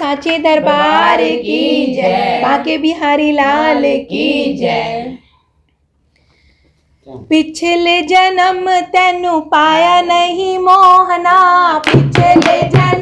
साचे दरबार की जय। बाके बिहारी लाल की जय पिछले जन्म तेनु पाया नहीं मोहना पिछले जन्म